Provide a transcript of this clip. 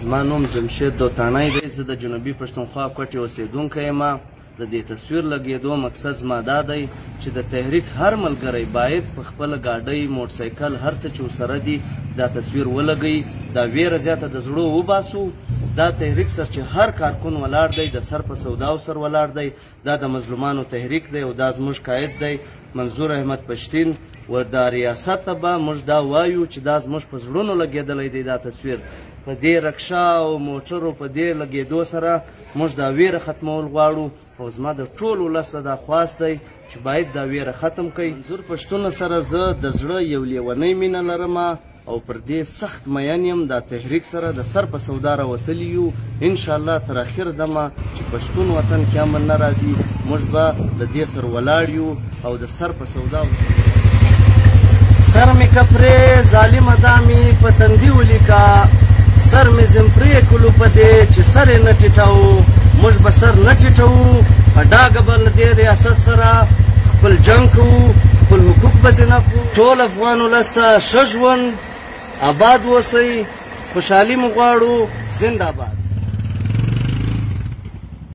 زما نوم جمشید دوتانی دی زه د جنوبي پښتونخوا کوټې اوسېدونکی یم د دې تصویر لګېدو مقصد زما دا دی چې د تحریک هر ملګری باید په خپله ګاډۍ موټرسایکل هر څه چې ورسره دي دا تصویر ولګوي دا ویره زیاته د زړو وباسو دا تحریک سر چې هر کارکون ولاړ دی د سر په سوداو سر ولاړ دی دا د مظلومانو تحریک دی او دا زموږ قاید دی منظور احمد پشتین و دا ریاست ته به موږ دا وایو چې دا زموږ په زړونو لګېدلی دی دا تصویر په دې رکشا او موټرو په دې لګېدو سره موږ دا ویره ختمول غواړو او زما د ټول ولس دا خواست دی چې باید دا ویره ختم کړئ منظور پښتون سره زه د زړه یو لیونی مینه لرم او پر دې سخت مین یم دا تحریک سره د سر په سودا راوتلي یو انشاءالله تر اخر دمه چې پښتون وطن کې امن نه راځي موږ به د دې سر ولاړ یو او د سر په سودا سر مې کپرې ظالمه دا مې په تندي ولیکه سر مې ځم پرې کولو په دې چې سر یې نه ټیټوو موږ به سر نه ټیټوو په ډاګه به له دې ریاست سره خپل جنګ کوو خپل حقوق به ځینه کړو ټول افغان ولس ته ښه ژوند، اباد اوسئ، خوشحالي مو غواړو، زنده باد.